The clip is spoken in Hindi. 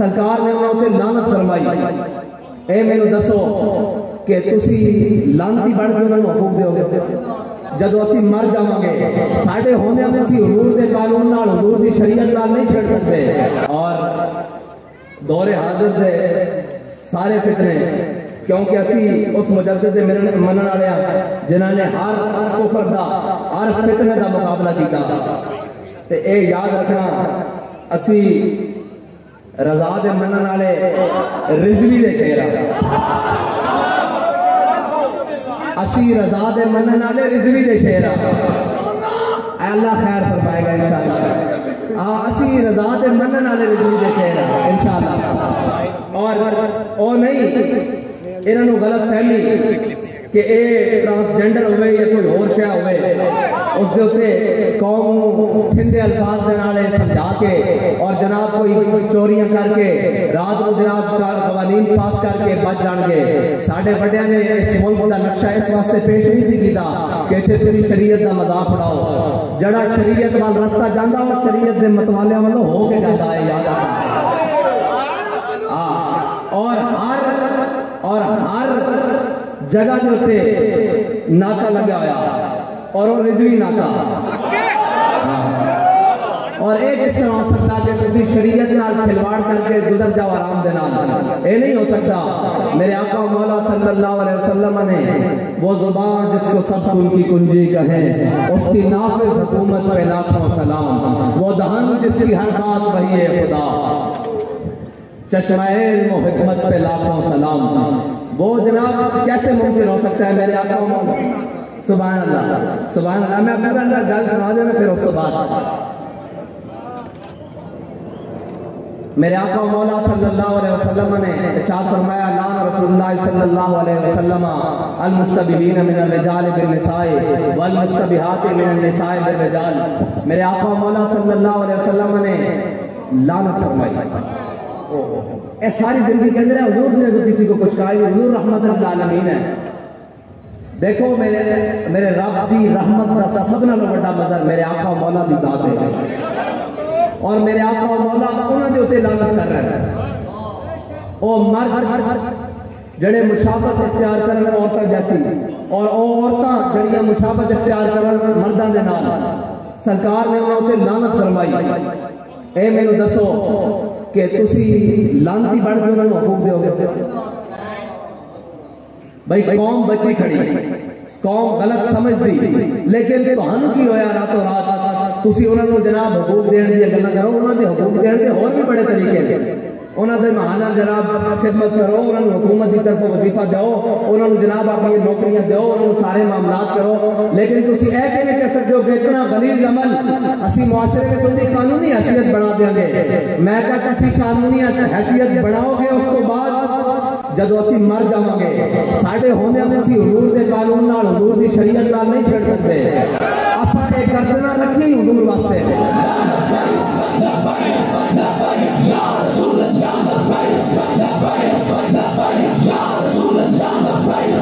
सरकार ने उन्होंने लानत फरमाई ए मैनु दसो कि तुम लानती बन के उन्होंने हुक्म दोगे जब असं मर जावे साढ़े होने में असं हजूर के कानून हजूर की शरीयत नहीं छड़ सकते और दौरे हाजिर से सारे फितरे क्योंकि असी उस मुजद के मनण आए जिन्होंने हर कुफर का हर फितने का मुकाबला किया याद रखना असी ਰਜ਼ਾ ਦੇ ਮੰਨਣ ਵਾਲੇ ਰਿਜ਼ਵੀ ਦੇ ਸ਼ੇਰ ਆ ਅਸੀਂ ਰਜ਼ਾ ਦੇ ਮੰਨਣ ਵਾਲੇ ਰਿਜ਼ਵੀ ਦੇ ਸ਼ੇਰ ਆ ਅੱਲਾਹ ਖੈਰ ਫਰਮਾਏਗਾ ਇਨਸ਼ਾਅੱਲਾ ਆ ਅਸੀਂ ਰਜ਼ਾ ਦੇ ਮੰਨਣ ਵਾਲੇ ਰਿਜ਼ਵੀ ਦੇ ਸ਼ੇਰ ਆ ਇਨਸ਼ਾਅੱਲਾ ਔਰ ਉਹ ਨਹੀਂ ਇਹਨਾਂ ਨੂੰ ਗਲਤ ਫਹਿਮੀ ਕਿ ਇਹ ਟ੍ਰਾਂਸਜੈਂਡਰ ਹੋਵੇ ਜਾਂ ਕੋਈ ਹੋਰ ਸ਼ੈ ਹੋਵੇ ਉਸ ਦੇ ਉੱਤੇ ਕੌਮ ਨੂੰ ਠੰਡੇ ਅਲਫਾਜ਼ ਦੇ ਨਾਲ ਸਮਝਾ ਕੇ ਔਰ ਜਨਾਬ ਕੋਈ ਚੋਰੀਆਂ ਕਰਕੇ ਰਾਤ ਨੂੰ ਜਨਾਬ ਕਵਾਨੀਨ ਪਾਸ ਕਰਕੇ ਬਚ ਜਾਣਗੇ ਸਾਡੇ ਵੱਡਿਆਂ ਨੇ ਇਸ ਮੁਲਕ ਦਾ ਨਕਸ਼ਾ ਇਸ ਵਾਸਤੇ ਪੇਸ਼ ਨਹੀਂ ਸੀ ਕੀਤਾ ਕਿ ਇੱਥੇ ਤੁਸੀਂ ਸ਼ਰੀਅਤ ਦਾ ਮਜ਼ਾਕ ਉਡਾਓ ਜਿਹੜਾ ਸ਼ਰੀਅਤ ਵੱਲ ਰਸਤਾ ਜਾਂਦਾ ਉਹ ਸ਼ਰੀਅਤ ਦੇ ਮਤਵਾਲਿਆਂ ਵੱਲੋਂ ਹੋ ਕੇ ਜਾਂਦਾ ਹੈ ਯਾਦ ਰੱਖਣਾ जगह के उत्ते नाका लगाया और वो रिजवी नाता। और एक इस तरह हो सकता है किसी शरीयत नाल खिलवाड़ करके गुजर जाओ आराम देना ये नहीं हो सकता। मेरे आका मौला सल्लल्लाहु अलैहि वसल्लम ने वो ज़ुबान जिसको सब खून की कुंजी कहे, उसकी नाफिज हुकूमत पे लाखों सलाम। वो दहन जिसकी हर बात वही है खुदा। चश्मा हिकमत पे लाखों मुमकिन हो सकता है, मेरे आका सुबह अल्लाह सुबह अल्लाह मैं अपने अंदर गल सुना देना फिर उसके बाद। मेरे आका मौला सल्लल्लाहु अलैहि वसल्लम ने इरशाद फरमाया, लान रसूलुल्लाह सल्लल्लाहु अलैहि वसल्लम अल मुस्तबिहीन मिन बिन निसाए वल मुस्तबिहात मिन निसाए बिन रिजाल। मेरे आका मौला सल्लल्लाहु अलैहि वसल्लम ने लानत फरमाई। ए सारी ज़िंदगी के अंदर हुजूर ने किसी को कुछ कहा हुजूर रहमत है। देखो, मेरे मेरे रब की रहमत का सब ना वा मजर मेरे आका मौला की जात है। और मेरे आका मौला उन्होंने उत्ते लाल कर रहा है। ओ मर्द जड़े मुशाबत इख्तियार कर औरत जैसी। और औरत जड़िया मुशाबत इख्तियार कर मर्दों के नाम सरकार ने उन्होंने लानत फरमाई। ए, मैनू दसो कि तुम लानती बन गए हकूक दोगे भाई कौम बची खड़ी? कौम गलत समझती? लेकिन तो तहन की होया रातों रात। तुम उन्होंने तो जनाब हकूक देने की गलत करो, उन्होंने हकूक देने के होर भी बड़े तरीके थे उन्होंने तो महाना जनाब खिदमत करो, उन्होंने हुकूमत की तरफों वजीफा दो, उन्होंने जनाब अपनी नौकरियाँ दो, उन्होंने सारे मामला करो। लेकिन यह कह कह सकते कि इतना गलील अमल असी मुआरे में तुम्हें कानूनी हैसियत बना देंगे? मैं क्या कानूनी हैसियत बनाओगे उसके बाद ਜਦੋਂ ਅਸੀਂ ਮਰ ਜਾਵਾਂਗੇ ਸਾਡੇ ਹੋਂਦਿਆਂ ਨੂੰ ਅਸੀਂ ਹਜ਼ੂਰ ਦੇ ਕਾਨੂੰਨ ਨਾਲ ਹਜ਼ੂਰ ਦੀ ਸ਼ਰੀਅਤ ਨਾਲ ਨਹੀਂ ਛੱਡ ਸਕਦੇ ਅਸਾਂ ਇਹ ਗਰਦਨਾ ਰੱਖੀ ਹਜ਼ੂਰ ਵਾਸਤੇ Ya Rasul Allah, Ya Rasul Allah, Ya Rasul Allah.